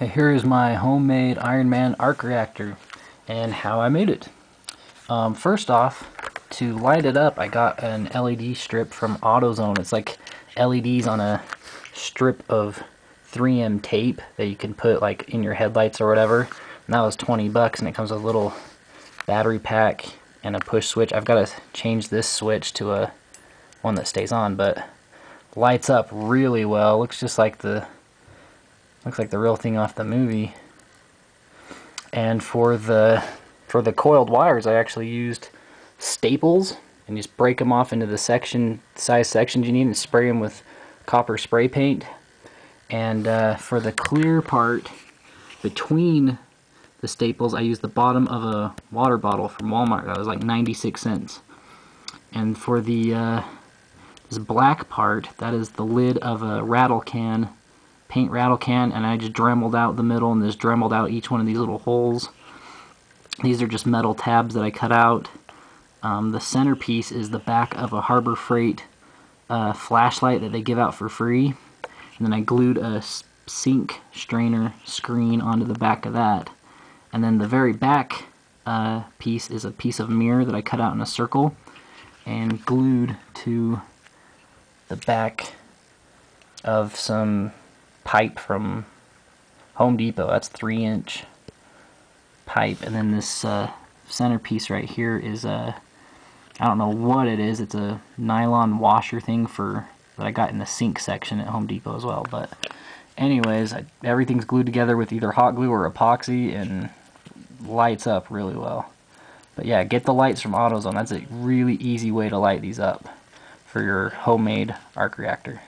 Here is my homemade Iron Man arc reactor and how I made it. Um, first off, to light it up, I got an LED strip from AutoZone. It's like LEDs on a strip of 3M tape that you can put like in your headlights or whatever. And that was 20 bucks and it comes with a little battery pack and a push switch. I've got to change this switch to a one that stays on, but lights up really well. Looks just like the looks like the real thing off the movie. And for the for the coiled wires, I actually used staples and just break them off into the section size sections you need and spray them with copper spray paint. And uh, for the clear part between the staples, I used the bottom of a water bottle from Walmart. That was like 96 cents. And for the uh, this black part, that is the lid of a rattle can, paint rattle can, and I just dremeled out the middle and just dremeled out each one of these little holes. These are just metal tabs that I cut out. Um, the centerpiece is the back of a Harbor Freight uh, flashlight that they give out for free. And then I glued a sink strainer screen onto the back of that. And then the very back uh, piece is a piece of mirror that I cut out in a circle and glued to the back of some pipe from Home Depot. That's three inch pipe. And then this uh, centerpiece right here is a, I don't know what it is. It's a nylon washer thing for that I got in the sink section at Home Depot as well. But anyways, I, everything's glued together with either hot glue or epoxy and lights up really well. But yeah, get the lights from AutoZone. That's a really easy way to light these up for your homemade arc reactor.